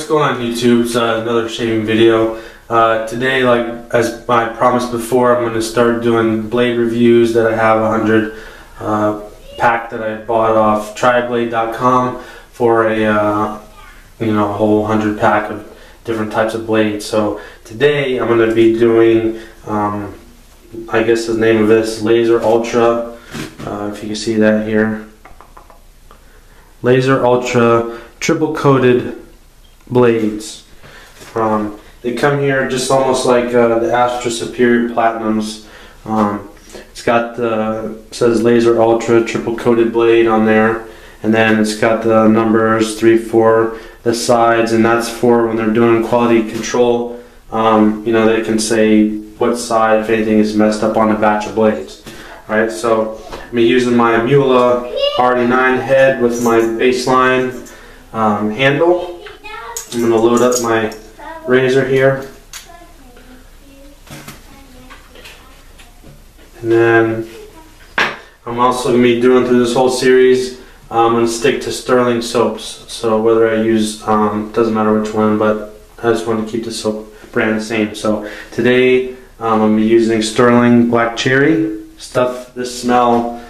what's going on YouTube? It's uh, another shaving video. Uh, today, like as I promised before, I'm going to start doing blade reviews that I have a hundred uh, pack that I bought off tryblade.com for a uh, you know a whole hundred pack of different types of blades. So today I'm going to be doing um, I guess the name of this Laser Ultra. Uh, if you can see that here, Laser Ultra triple coated blades. Um, they come here just almost like uh, the Astra Superior Platinums. Um, it's got the says Laser Ultra triple coated blade on there, and then it's got the numbers three, four, the sides, and that's for when they're doing quality control. Um, you know, they can say what side, if anything, is messed up on a batch of blades. All right, so I'm using my Muhle R89 head with my Bassline um, handle. I'm going to load up my razor here. And then I'm also going to be doing through this whole series, I'm going to stick to Stirling soaps. So whether I use, um, doesn't matter which one, but I just want to keep the soap brand the same. So today um, I'm going to be using Stirling Black Cherry. Stuff, the smell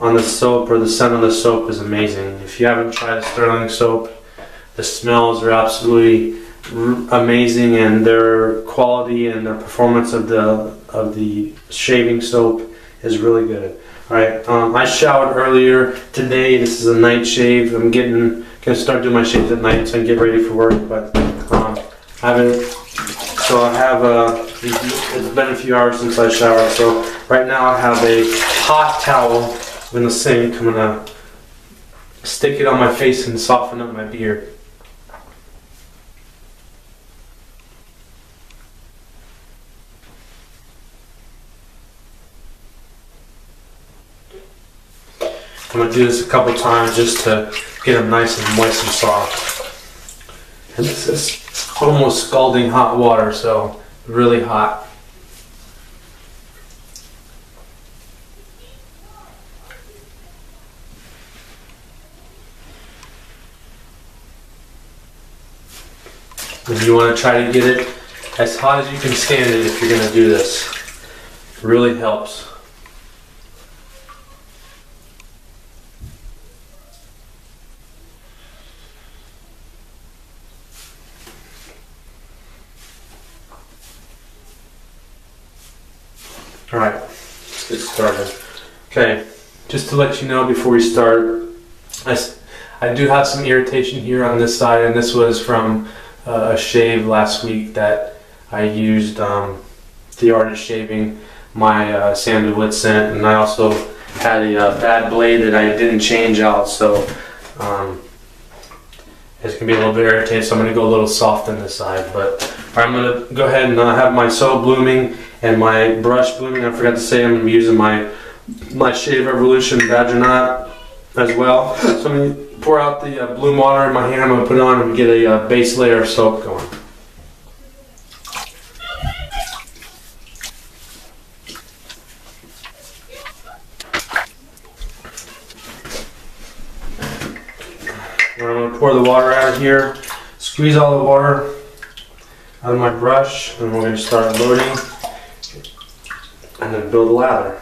on the soap or the scent of the soap is amazing. If you haven't tried Stirling soap, the smells are absolutely amazing, and their quality and their performance of the of the shaving soap is really good. All right, um, I showered earlier today. This is a night shave. I'm getting gonna start doing my shaves at night so I can get ready for work. But um, I haven't. So I have a. It's been a few hours since I showered. So right now I have a hot towel in the sink. I'm gonna stick it on my face and soften up my beard. I'm going to do this a couple times just to get them nice and moist and soft. And this is almost scalding hot water, so really hot. And you want to try to get it as hot as you can stand it if you're going to do this. It really helps. Alright, let's get started. Okay, just to let you know before we start, I, I do have some irritation here on this side, and this was from uh, a shave last week that I used um, the art of shaving my uh, sandalwood scent, and I also had a uh, bad blade that I didn't change out, so um, it's gonna be a little bit irritated. So I'm gonna go a little soft on this side, but right, I'm gonna go ahead and uh, have my soap blooming and my brush blooming. I forgot to say I'm using my my Shave Revolution Badger as well. So I'm going to pour out the uh, bloom water in my hand. I'm going to put it on and get a uh, base layer of soap going. I'm going to pour the water out of here, squeeze all the water out of my brush, and we're going to start loading and then build a lather.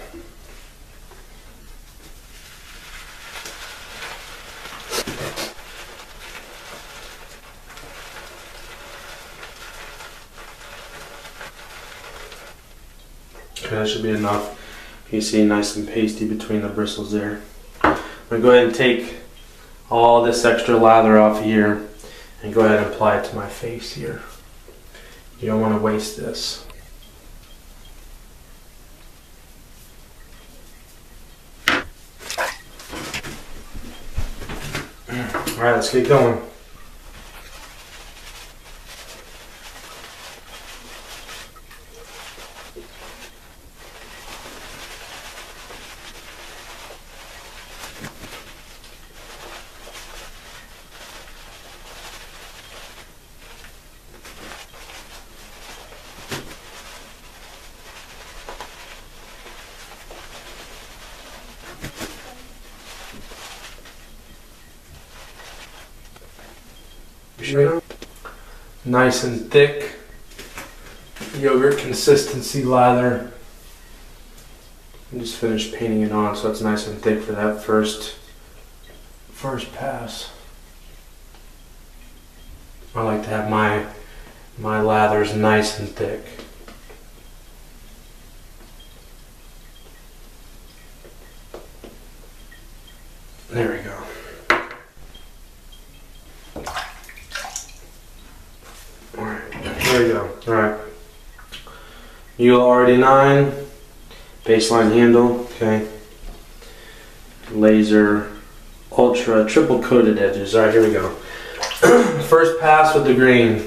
Okay, that should be enough. You see nice and pasty between the bristles there. I'm going to go ahead and take all this extra lather off here and go ahead and apply it to my face here. You don't want to waste this. All right, let's get going. Nice and thick yogurt consistency lather. And just finished painting it on so it's nice and thick for that first first pass. I like to have my my lathers nice and thick. ULRD9, Bassline handle, okay. Laser Ultra triple coated edges. All right, here we go. First pass with the green.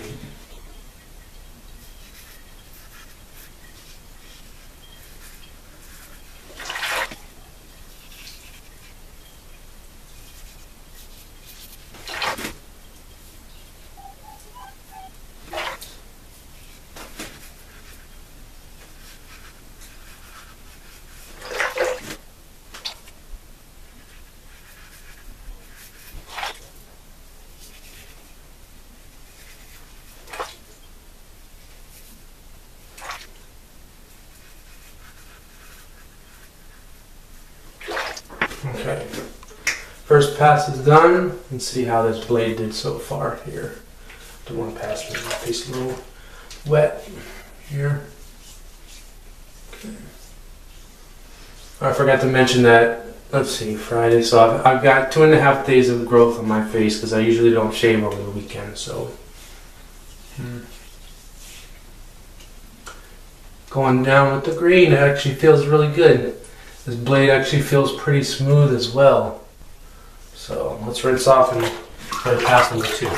Okay. First pass is done. Let's see how this blade did so far here. Don't want to pass. My face a little wet here. Okay. I forgot to mention that. Let's see, Friday. So I've, I've got two and a half days of growth on my face because I usually don't shave over the weekend. So. Hmm. Going down with the green, it actually feels really good. This blade actually feels pretty smooth as well. So let's rinse off and pass number two.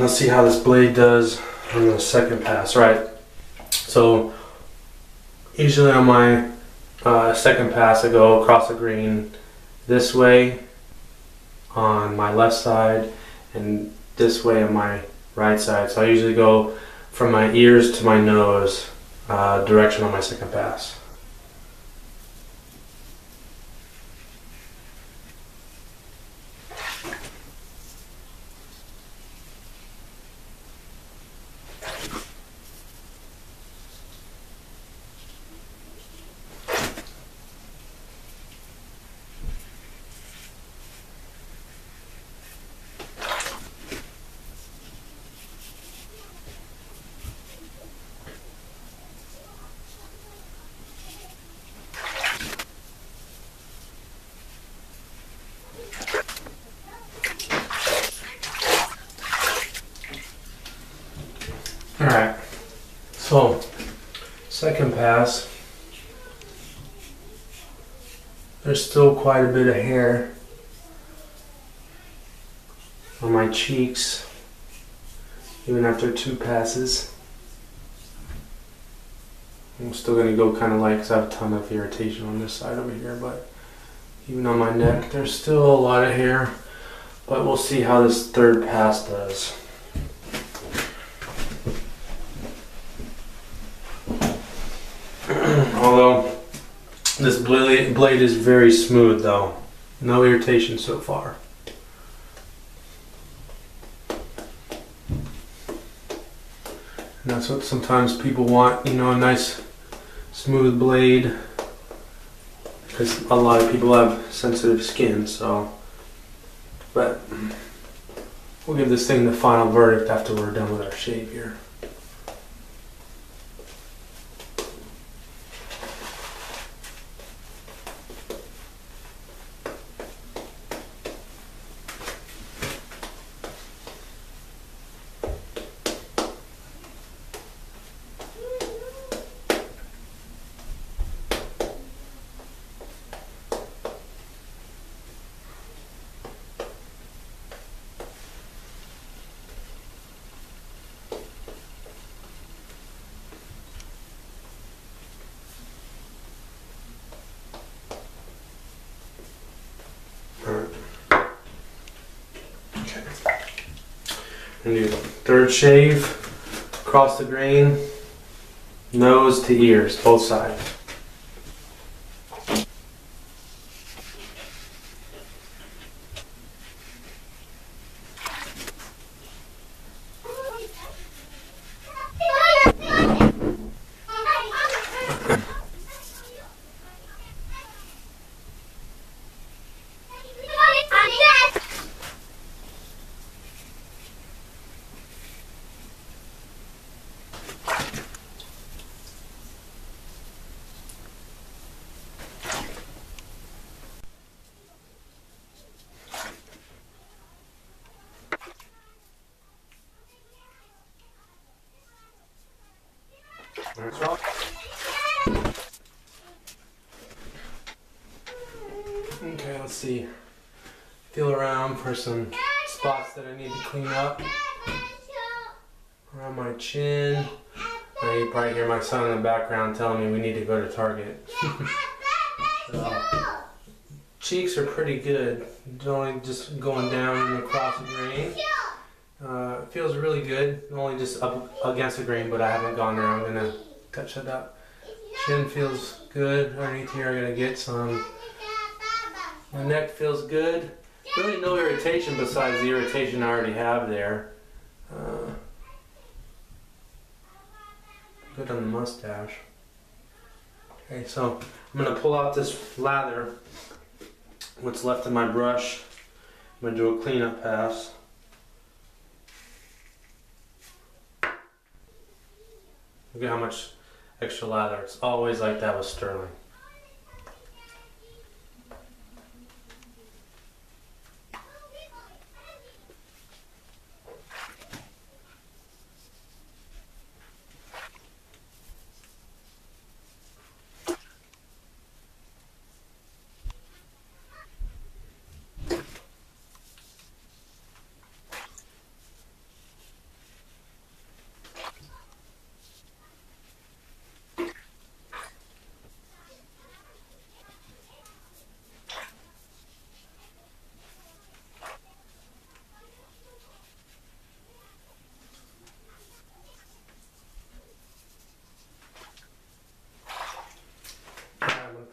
Let's see how this blade does on the second pass. Right. So usually on my uh, second pass, I go across the green this way on my left side and this way on my right side. So I usually go from my ears to my nose uh, direction on my second pass. Alright, so second pass. There's still quite a bit of hair on my cheeks, even after two passes. I'm still gonna go kind of like, cause I have a ton of irritation on this side over here, but even on my neck, there's still a lot of hair. But we'll see how this third pass does. Although this blade, is very smooth though. No irritation so far. And that's what sometimes people want, you know, a nice smooth blade. Because a lot of people have sensitive skin, so. But we'll give this thing the final verdict after we're done with our shave here. And do third shave across the grain, nose to ears, both sides. Okay, let's see. Feel around for some spots that I need to clean up. Around my chin. Now you probably hear my son in the background telling me we need to go to Target. So, cheeks are pretty good. Only just going down and across the grain. Uh, feels really good. Only just up against the grain, but I haven't gone there. I'm gonna touch that up. Chin feels good. Underneath here, I'm gonna get some. My neck feels good. Really no irritation besides the irritation I already have there. Uh, good on the mustache. Okay, so I'm gonna pull out this lather, what's left of my brush. I'm gonna do a cleanup pass. Look at how much extra lather. It's always like that with Stirling.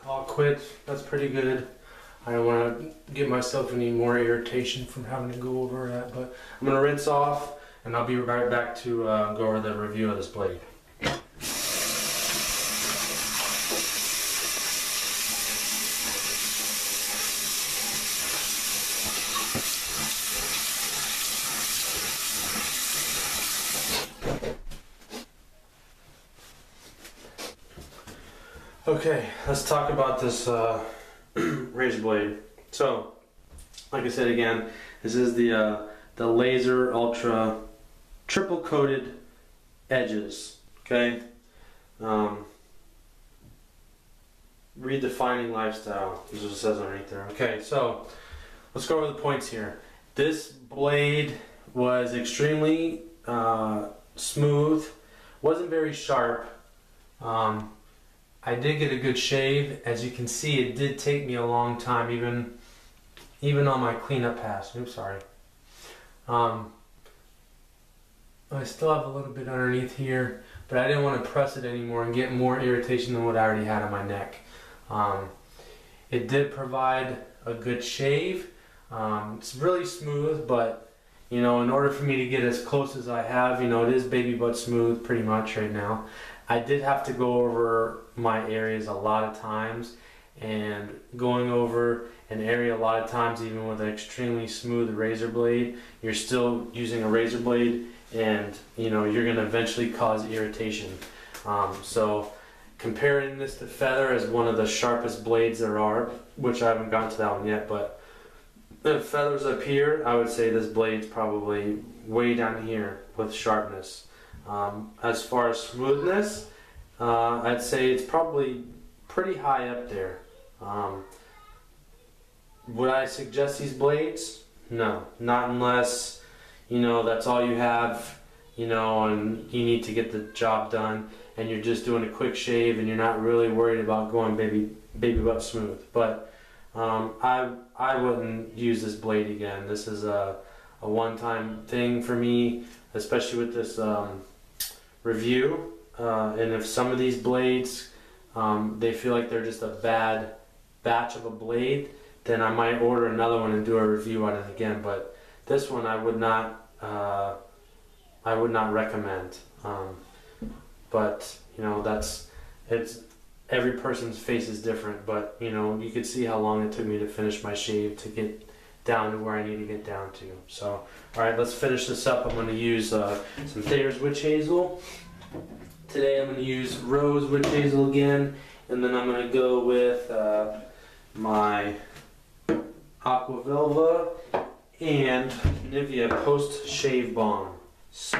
I'm That's pretty good. I don't want to give myself any more irritation from having to go over that, but I'm gonna rinse off, and I'll be right back to uh, go over the review of this blade. Okay, let's talk about this uh, razor blade. So, like I said again, this is the uh, the Laser Ultra triple coated edges. Okay, um, redefining lifestyle. This Is what it says underneath there. Okay, so let's go over the points here. This blade was extremely uh, smooth, wasn't very sharp. Um, I did get a good shave. As you can see, it did take me a long time, even even on my cleanup pass. Oops, sorry. Um, I still have a little bit underneath here, but I didn't want to press it anymore and get more irritation than what I already had on my neck. Um, it did provide a good shave. Um, it's really smooth, but you know, in order for me to get as close as I have, you know, it is baby butt smooth pretty much right now. I did have to go over my areas a lot of times and going over an area a lot of times even with an extremely smooth razor blade you're still using a razor blade and you know you're going to eventually cause irritation. Um, so comparing this to feather as one of the sharpest blades there are which I haven't gotten to that one yet but the feathers up here I would say this blade's probably way down here with sharpness um, as far as smoothness, uh, I'd say it's probably pretty high up there. Um, would I suggest these blades? No, not unless you know that's all you have, you know, and you need to get the job done, and you're just doing a quick shave, and you're not really worried about going baby baby butt smooth. But um, I I wouldn't use this blade again. This is a a one-time thing for me, especially with this um, review. Uh, and if some of these blades, um, they feel like they're just a bad batch of a blade, then I might order another one and do a review on it again. But this one I would not, uh, I would not recommend. Um, but you know that's it's every person's face is different. But you know you could see how long it took me to finish my shave to get down to where I need to get down to. So all right, let's finish this up. I'm going to use uh, some Thayer's Witch Hazel. Today I'm going to use Rose Witch Hazel again, and then I'm going to go with uh, my Aqua Velva and Nivea Post Shave Balm. So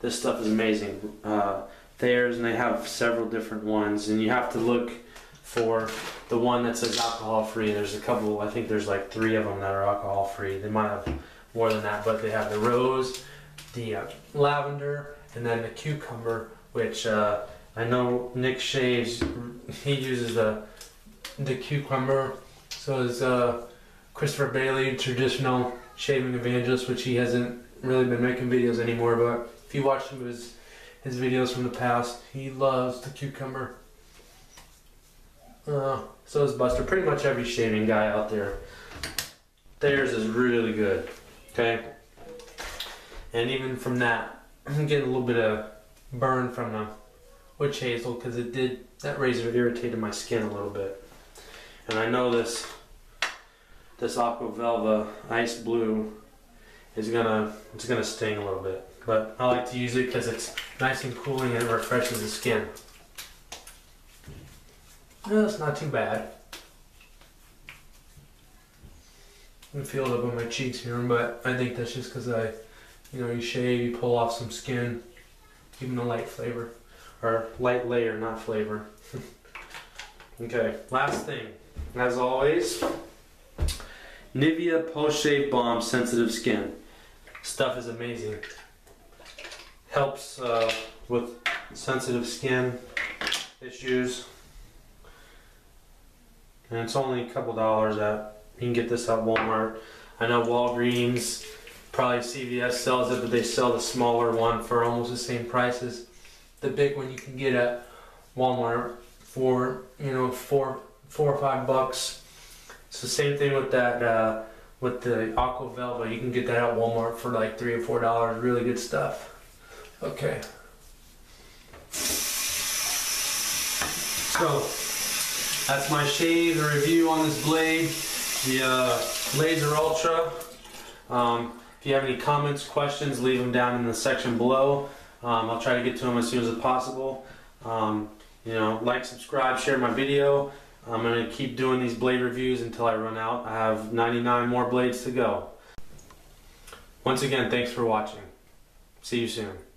this stuff is amazing. Uh, Thayer's, and they have several different ones, and you have to look for the one that says alcohol free. There's a couple, I think there's like three of them that are alcohol free. They might have more than that, but they have the rose, the uh, lavender, and then the cucumber, which uh, I know Nick shaves. He uses the the cucumber. So is uh, Christopher Bailey, traditional shaving evangelist, which he hasn't really been making videos anymore. But if you watch some of his his videos from the past, he loves the cucumber. Uh, so is Buster. Pretty much every shaving guy out there. Theirs is really good. Okay. And even from that, I'm getting a little bit of burn from the witch hazel because it did that razor irritated my skin a little bit. And I know this this aqua velva ice blue is gonna it's gonna sting a little bit. But I like to use it because it's nice and cooling and it refreshes the skin. No, it's not too bad. I feel it up on my cheeks here, but I think that's just because I, you know, you shave, you pull off some skin, even a light flavor, or light layer, not flavor. okay, last thing, as always, Nivea Post Shave Balm Sensitive Skin. Stuff is amazing. Helps uh, with sensitive skin issues. And it's only a couple dollars at, you can get this at Walmart. I know Walgreens, probably CVS sells it, but they sell the smaller one for almost the same price as the big one you can get at Walmart for, you know, four, four or five bucks. It's the same thing with that, uh, with the Aqua Velva. You can get that at Walmart for like three or four dollars. Really good stuff. Okay. So, that's my shave, the review on this blade, the uh, Laser Ultra. Um, if you have any comments, questions, leave them down in the section below. Um, I'll try to get to them as soon as possible. Um, you know, like, subscribe, share my video. I'm going to keep doing these blade reviews until I run out. I have 99 more blades to go. Once again, thanks for watching. See you soon.